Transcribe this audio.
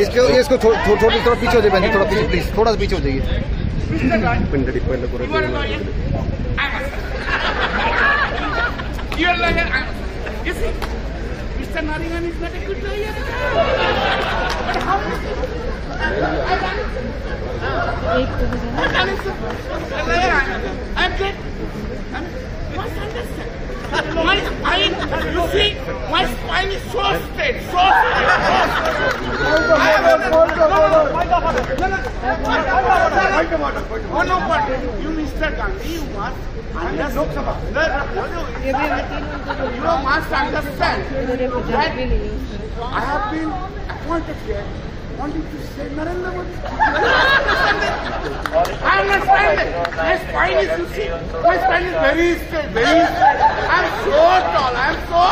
इसको इसको थोड़ी थोड़ी थोड़ा पीछे हो जाए बहन थोड़ा पीछे प्लीज़ थोड़ा सा पीछे हो जाइए Mr. Narayan is एक तो you, Mr. Gandhi, you must understand. You must understand I have been appointed here only to say. I understand. My spine is, my spine is very straight, very straight. I'm so tall, I'm so